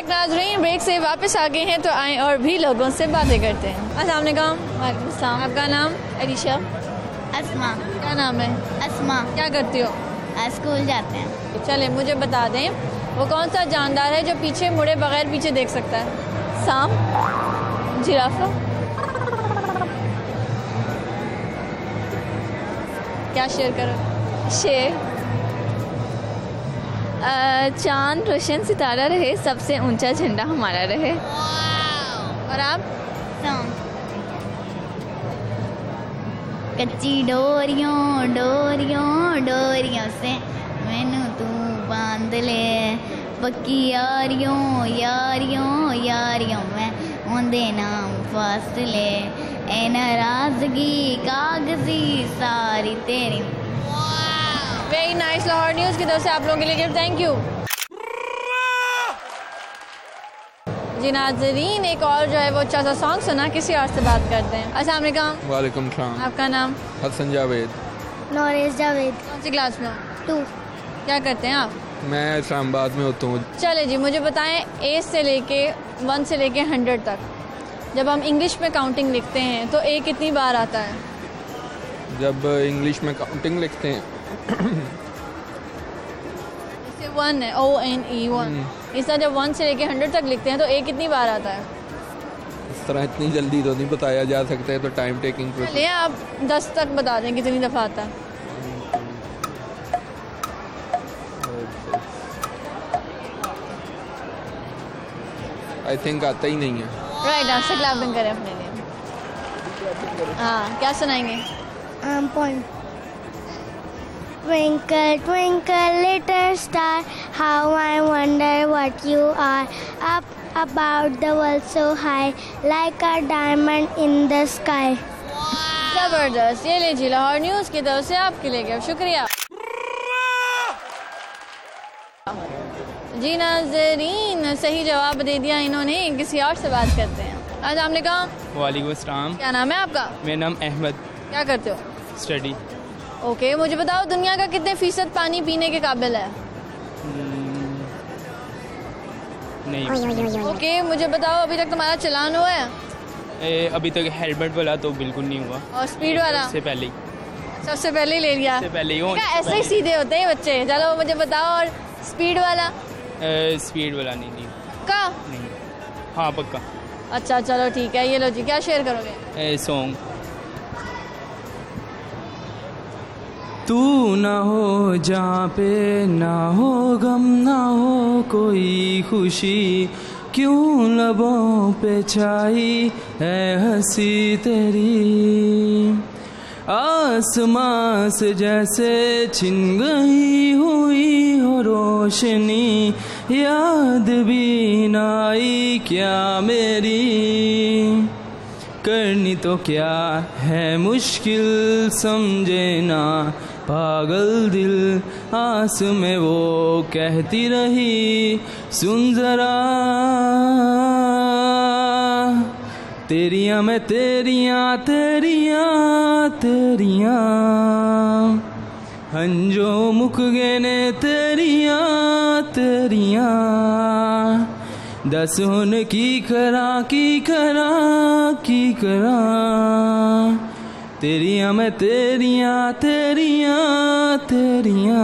Back नाजरीन break से वापस आ गए हैं तो आए और भी लोगों से बातें करते हैं। अस्सलाम वालेकुम आपका नाम? अरीशा असमा। क्या नाम है? असमा। क्या करती हो? स्कूल जाते हैं। चले मुझे बता दें वो कौन सा जानदार है जो पीछे मुड़े बगैर पीछे देख सकता है? सांप? जिराफा? क्या शेयर करो? शेर। चाँद रोशन सितारा रहे सबसे ऊँचा झंडा हमारा रहे। और आप? कच्ची डोरियों डोरियों डोरियों से मैनू तू बाँध ले। पक्की यारियों यारियों यारियों में ओंदे नाम फासले। ए नाराज़गी कागज़ी सारी तेरी वेरी नाइस लाहौर न्यूज़ की तरफ़ से आप लोगों के लिए गिफ्ट थैंक यू जी नाजरीन एक और जो है वो अच्छा सा सॉन्ग सुना किसी और से बात करते हैं। अस्सलाम वालेकुम। वालेकुम सलाम। आपका नाम? हसन जावेद। नॉरेज जावेद। कौन सी क्लास में टू। क्या करते हैं आप? मैं इस्लामाबाद में होता हूँ। चले जी मुझे बताएँ ए से लेके वन से लेके हंड्रेड तक। जब हम इंग्लिश में काउंटिंग लिखते हैं तो ए कितनी बार आता है? जब इंग्लिश में काउंटिंग लिखते हैं जैसे वन है ओ एन ई वन इस तरह जब वन से लेके हंड्रेड तक लिखते हैं तो ए कितनी बार आता है? इस तरह इतनी जल्दी तो नहीं बताया जा सकता है तो टाइम टेकिंग चलिए आप दस तक बता दें कितनी दफ़ा आता है। आई थिंक आता ही नहीं है. राइट आंसर क्लैपिंग करें अपने लिए. हाँ क्या सुनाएँगे? Um, point. Twinkle, twinkle, little star, how I wonder what you are. Up about. The world so high, like a diamond in the sky. ज़बरदस्त। ये लीजिए लाहौर न्यूज़ की तरफ़ से आपके लिए गया शुक्रिया। जी नाजरीन सही जवाब दे दिया इन्होंने। किसी और से बात करते हैं। अस्सलाम वालेकुम। वालेकुम अस्सलाम। क्या नाम है आपका? मेरा नाम अहमद। क्या करते हो? स्टडी। ओके okay, मुझे बताओ दुनिया का कितने फ़ीसद पानी पीने के काबिल है? नहीं ओके मुझे बताओ अभी तक तुम्हारा चलान हुआ है? ए, अभी तक हेलमेट वाला तो बिल्कुल नहीं हुआ। और स्पीड वाला? सबसे पहले सबसे पहले ले लिया। सबसे पहले ही हो क्या ऐसे ही सीधे होते हैं बच्चे। चलो मुझे बताओ और स्पीड वाला? ए, स्पीड वाला नहीं नहीं। का नहीं। हाँ पक्का। अच्छा चलो ठीक है ये लो जी क्या शेयर करोगे? सॉन्ग। तू ना हो, जहाँ पे ना हो गम, ना हो कोई खुशी। क्यों लबों पे छाई है हँसी तेरी? आसमां से जैसे छिन गई हुई हो रोशनी। याद भी ना आई क्या मेरी? करनी तो क्या है मुश्किल समझे ना पागल दिल आस में वो कहती रही, सुन जरा, तेरिया मैं तेरिया तेरिया तेरिया। हंजो मुक गए ने तेरिया तेरिया। दस हुन की करा की करा की करा। तेरिया मैं तेरिया तेरिया तेरिया।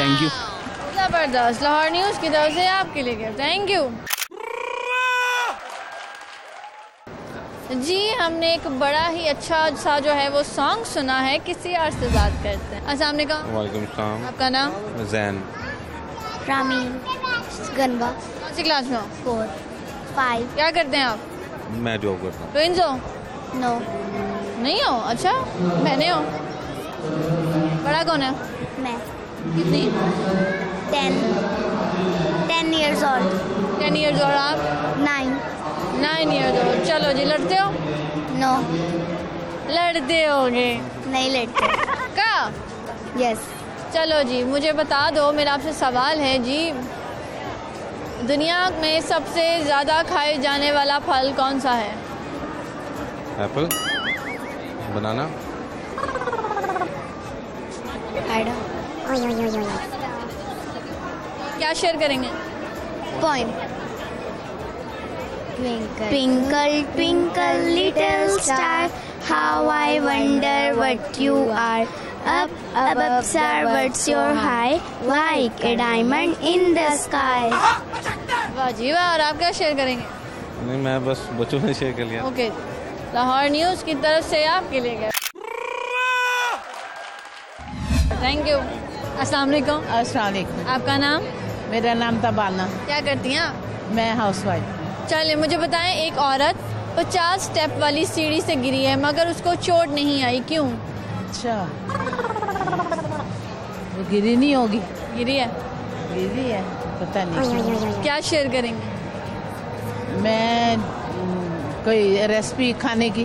थैंक यू ज़बरदस्त। लाहौर न्यूज़ की तरफ़ से आपके लिए गया थैंक यू जी हमने एक बड़ा ही अच्छा सा जो है वो सॉन्ग सुना है। किसी और से बात करते हैं। अस्सलाम वालेकुम। आपका नाम? जैन। Rami, Ganba, कौन सी क्लास में हो? Four, five, क्या करते हैं आप? मैं जॉब करता हूँ। ट्विंस हो? No, नहीं हो? अच्छा बहने हो? बड़ा कौन है? मैं। कितनी? Ten, ten years old, ten years और आप? नाइन नाइन ईयर्स ओल्ड चलो जी लड़ते हो? No, लड़ते होगे। नहीं लड़ते। का? Yes, चलो जी मुझे बता दो मेरा आपसे सवाल है जी। दुनिया में सबसे ज़्यादा खाए जाने वाला फल कौन सा है एप्पल बनाना क्या शेयर करेंगे. Twinkle, twinkle, twinkle, little star, how I wonder what you are. Up above, star, what's your high? Like a diamond in the sky. वाह जी वाह और आप क्या शेयर करेंगे? नहीं मैं बस बच्चों ने शेयर कर लिया। ओके लाहौर न्यूज़ की तरफ़ से आपके लिए गए थैंक यू अस्सलाम वालेकुम। अस्सलाम वालेकुम। आपका नाम? मेरा नाम तबाना। क्या करती हैं आप? मैं हाउस वाइफ चलिए मुझे बताएँ एक औरत पचास स्टेप वाली सीढ़ी से गिरी है मगर उसको चोट नहीं आई क्यों? अच्छा। वो गिरी नहीं होगी। गिरी है। गिरी है पता नहीं क्या। शेयर करेंगे? मैं कोई रेसिपी खाने की।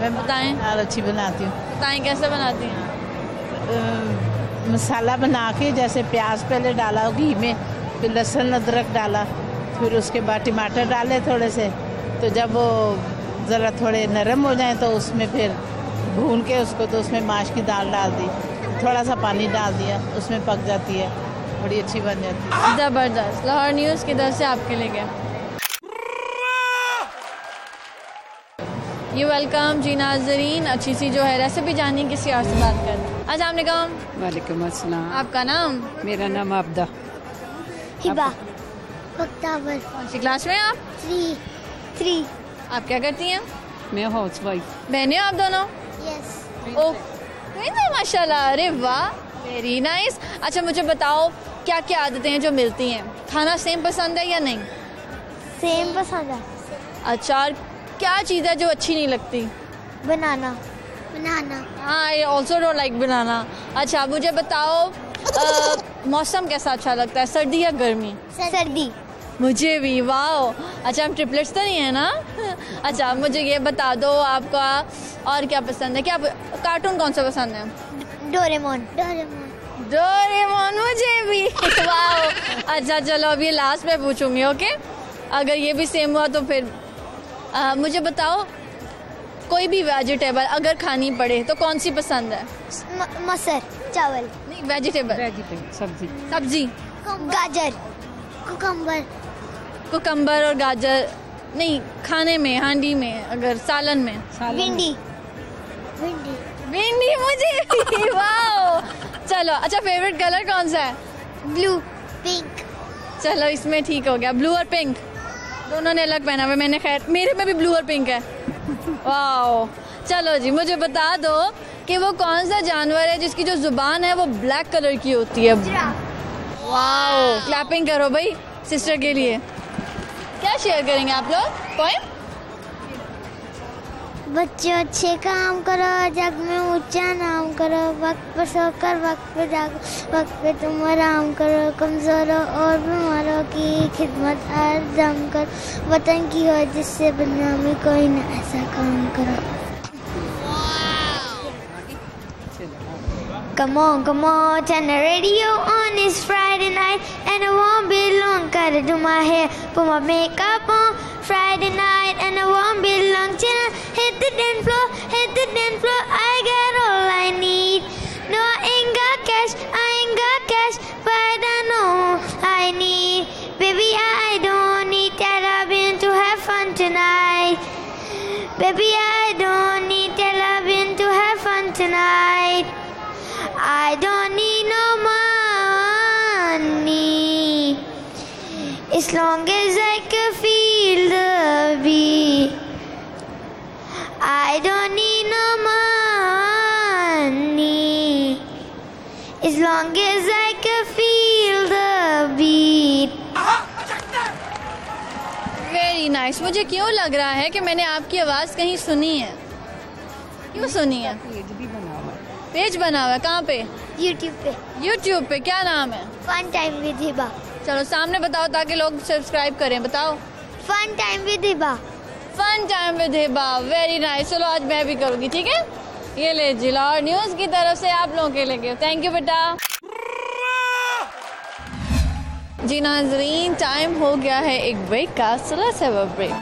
मैं बताएँ। दाल अच्छी बनाती हूँ। बताएँ कैसे बनाती हैं? मसाला बना के जैसे प्याज पहले डाला घी में फिर लहसुन अदरक डाला फिर उसके बाद टमाटर डाले थोड़े से तो जब वो ज़रा थोड़े नरम हो जाए तो उसमें फिर भून के उसको तो उसमें माश की दाल डाल दी थोड़ा सा पानी डाल दिया उसमें पक जाती है बड़ी अच्छी बन जाती है। ज़बरदस्त लाहौर न्यूज़ की तरफ़ से आपके लिए गए यू वेलकम जी नाजरीन अच्छी सी जो है रेसिपी जानिए किसी और से बात कर। अस्सलाम वालेकुम। वालेकुम अस्सलाम। आपका नाम? मेरा नाम आबदा। हिबा। अक्टूबर कौन सी क्लास में आप? थ्री। थ्री। आप क्या करती हैं? मैं हाउस वाइफ बहने हो आप दोनों? यस ओ तो माशाल्लाह अरे वाह वेरी नाइस अच्छा मुझे बताओ क्या क्या आदतें हैं जो मिलती हैं खाना सेम पसंद है या नहीं सेम पसंद है अच्छा क्या चीज़ है जो अच्छी नहीं लगती बनाना बनाना हाँ I also don't like banana अच्छा मुझे बताओ अ, मौसम कैसा अच्छा लगता है सर्दी या गर्मी सर्दी मुझे भी वाह अच्छा हम ट्रिपलेट्स तो नहीं है ना अच्छा मुझे ये बता दो आपका और क्या पसंद है? क्या कार्टून कौन सा पसंद है? डोरेमोन डोरेमोन डोरेमोन मुझे भी। वाह अच्छा चलो अब ये लास्ट में पूछूँगी ओके अगर ये भी सेम हुआ तो फिर अ, मुझे बताओ कोई भी वेजिटेबल अगर खानी पड़े तो कौन सी पसंद है? मसर चावल. नहीं वेजिटेबल वेजिटेबल सब्ज़ी. सब्ज़ी. गाजर. कुकम्बर कुकम्बर और गाजर नहीं खाने में हांडी में अगर सालन में। भिंडी. भिंडी मुझे वाह चलो अच्छा फेवरेट कलर कौन सा है? ब्लू पिंक चलो इसमें ठीक हो गया। ब्लू और पिंक दोनों ने अलग पहना हुआ मैंने खैर मेरे में भी ब्लू और पिंक है। वाह चलो जी मुझे बता दो कि वो कौन सा जानवर है जिसकी जो ज़ुबान है वो ब्लैक कलर की होती है? वाह क्लैपिंग करो भाई सिस्टर के लिए। क्या शेयर करेंगे आप लोग? पोएम बच्चों अच्छे काम करो जग में ऊँचा नाम करो वक्त पर सोकर वक्त पर जागो वक्त पे तुम आराम करो कमजोरों और बीमारों की खिदमत हर दम करो वतन की हो जिससे दुनिया में कोई ना ऐसा काम करो Come on, come on, turn the radio on. It's Friday night, and it won't be long. Gotta do my hair, put my makeup on. Friday night, and it won't be long. Till I hit the dance floor, hit the dance floor. I got all I need. No, I ain't got cash, I ain't got cash, but I know I need. Baby, I don't need Caribbean to have fun tonight. Baby, I don't need Caribbean to have fun tonight. I don't need no money as long as I can feel the long as I can feel the beat. Very nice मुझे क्यों लग रहा है कि मैंने आपकी आवाज़ कहीं सुनी है? क्यों सुनी है? पेज भी बना हुआ है। पेज बना हुआ है? कहाँ पे? YouTube पे। यूट्यूब पे। क्या नाम है? Fun time with Hiba. चलो सामने बताओ ताकि लोग सब्सक्राइब करें। बताओ। Fun time with Hiba. Fun time with Hiba very nice चलो आज मैं भी करूँगी ठीक है? ये ले जी लाहौर न्यूज़ की तरफ़ से आप लोगों के लिए। थैंक यू बेटा। जी नाजरीन टाइम हो गया है एक ब्रेक का। सुलह से ब्रेक